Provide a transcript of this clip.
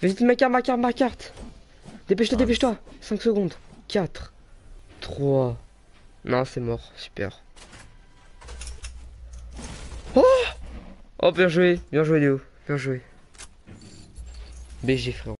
Vas-y, ma carte, ma carte, ma carte. Dépêche-toi, dépêche-toi. 5 secondes. 4, 3. Non, c'est mort. Super. Oh Oh, bien joué. Bien joué, Léo. Bien joué. BG, frérot.